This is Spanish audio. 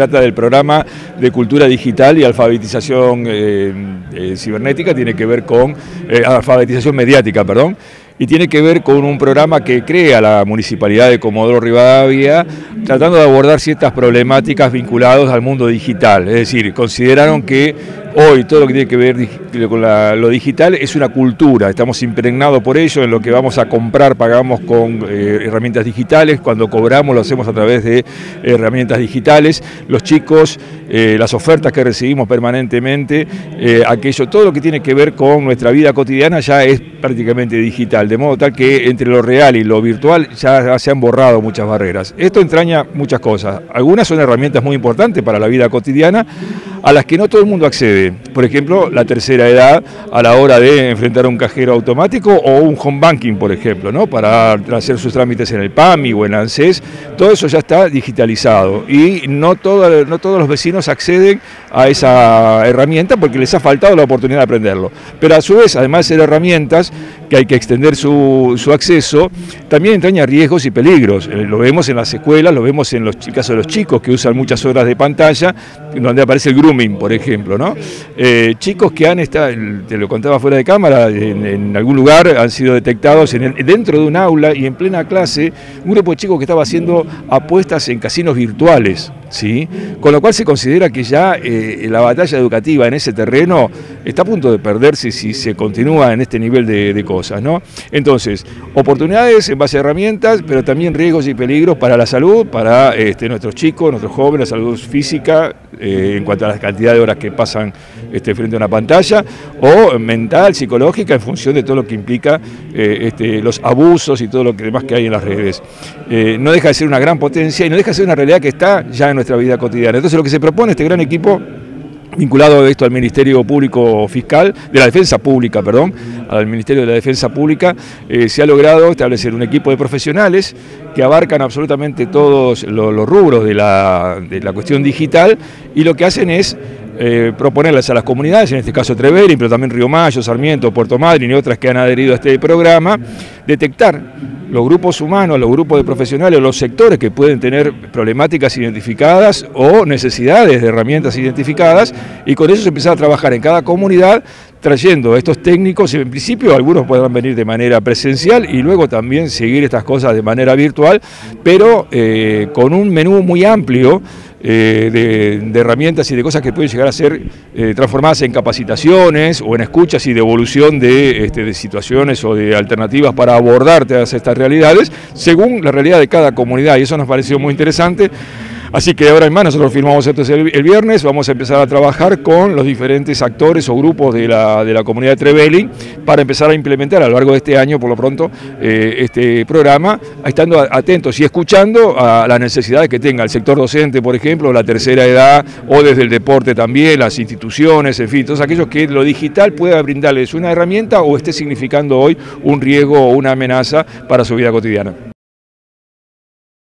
trata del programa de cultura digital y alfabetización eh, eh, cibernética, tiene que ver con eh, alfabetización mediática, perdón, y tiene que ver con un programa que crea la Municipalidad de Comodoro Rivadavia, tratando de abordar ciertas problemáticas vinculadas al mundo digital. Es decir, consideraron que hoy todo lo que tiene que ver con lo digital es una cultura, estamos impregnados por ello, en lo que vamos a comprar pagamos con eh, herramientas digitales, cuando cobramos lo hacemos a través de herramientas digitales, los chicos, eh, las ofertas que recibimos permanentemente, eh, aquello, todo lo que tiene que ver con nuestra vida cotidiana ya es prácticamente digital, de modo tal que entre lo real y lo virtual ya se han borrado muchas barreras. Esto entraña muchas cosas, algunas son herramientas muy importantes para la vida cotidiana, a las que no todo el mundo accede. Por ejemplo, la tercera edad a la hora de enfrentar un cajero automático o un home banking, por ejemplo, ¿no? para hacer sus trámites en el PAMI o en ANSES. Todo eso ya está digitalizado y no, no todos los vecinos acceden a esa herramienta porque les ha faltado la oportunidad de aprenderlo. Pero a su vez, además de ser herramientas que hay que extender su, acceso, también entraña riesgos y peligros. Eh, lo vemos en las escuelas, lo vemos en los casos de los chicos que usan muchas horas de pantalla, donde aparece el grooming, por ejemplo. ¿no? Eh, chicos que han estado, te lo contaba fuera de cámara, en, algún lugar han sido detectados dentro de un aula y en plena clase, un grupo de chicos que estaba haciendo apuestas en casinos virtuales. ¿Sí? Con lo cual se considera que ya eh, la batalla educativa en ese terreno está a punto de perderse si se continúa en este nivel de, cosas. ¿no? Entonces, oportunidades en base a herramientas, pero también riesgos y peligros para la salud, para este, nuestros chicos, nuestros jóvenes, la salud física, eh, en cuanto a la cantidad de horas que pasan este, frente a una pantalla, o mental, psicológica, en función de todo lo que implica eh, este, los abusos y todo lo que demás que hay en las redes. no deja de ser una gran potencia y no deja de ser una realidad que está ya en nuestra vida cotidiana. Entonces lo que se propone este gran equipo vinculado esto al Ministerio Público Fiscal, de la Defensa Pública, perdón, al Ministerio de la Defensa Pública, eh, se ha logrado establecer un equipo de profesionales que abarcan absolutamente todos los, rubros de la, de la, cuestión digital y lo que hacen es eh, proponerles a las comunidades, en este caso Trevelin, pero también Río Mayo, Sarmiento, Puerto Madryn y otras que han adherido a este programa, detectar los grupos humanos, los grupos de profesionales, los sectores que pueden tener problemáticas identificadas o necesidades de herramientas identificadas y con eso se empezar a trabajar en cada comunidad trayendo estos técnicos, en principio algunos podrán venir de manera presencial y luego también seguir estas cosas de manera virtual, pero eh, con un menú muy amplio eh, de, herramientas y de cosas que pueden llegar a ser eh, transformadas en capacitaciones o en escuchas y devolución de, este, de situaciones o de alternativas para abordar todas estas realidades, según la realidad de cada comunidad, y eso nos pareció muy interesante. Así que ahora en más, nosotros firmamos el, viernes, vamos a empezar a trabajar con los diferentes actores o grupos de la, de la comunidad de Trevelin para empezar a implementar a lo largo de este año, por lo pronto, eh, este programa, estando atentos y escuchando a las necesidades que tenga el sector docente, por ejemplo, la tercera edad, o desde el deporte también, las instituciones, en fin, todos aquellos que lo digital pueda brindarles una herramienta o esté significando hoy un riesgo o una amenaza para su vida cotidiana.